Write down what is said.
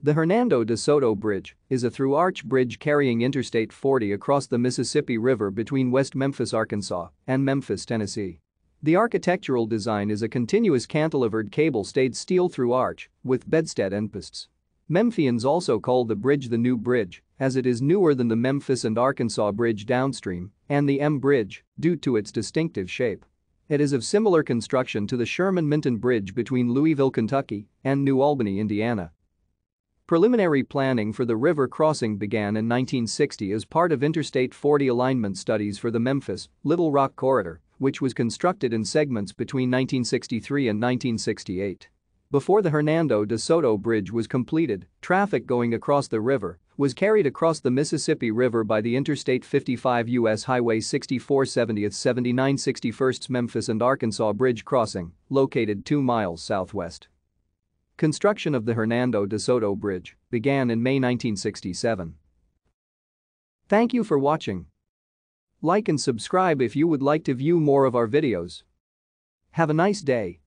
The Hernando de Soto Bridge is a through-arch bridge carrying Interstate 40 across the Mississippi River between West Memphis, Arkansas and Memphis, Tennessee. The architectural design is a continuous cantilevered cable-stayed steel through arch with bedstead endposts. Memphians also call the bridge the New Bridge as it is newer than the Memphis and Arkansas Bridge downstream and the M Bridge due to its distinctive shape. It is of similar construction to the Sherman-Minton Bridge between Louisville, Kentucky and New Albany, Indiana. Preliminary planning for the river crossing began in 1960 as part of Interstate 40 alignment studies for the Memphis, Little Rock Corridor, which was constructed in segments between 1963 and 1968. Before the Hernando de Soto Bridge was completed, traffic going across the river was carried across the Mississippi River by the Interstate 55 U.S. Highway 64 70th 79 61st Memphis and Arkansas Bridge crossing, located 2 miles southwest. Construction of the Hernando de Soto Bridge began in May 1967. Thank you for watching. Like and subscribe if you would like to view more of our videos. Have a nice day.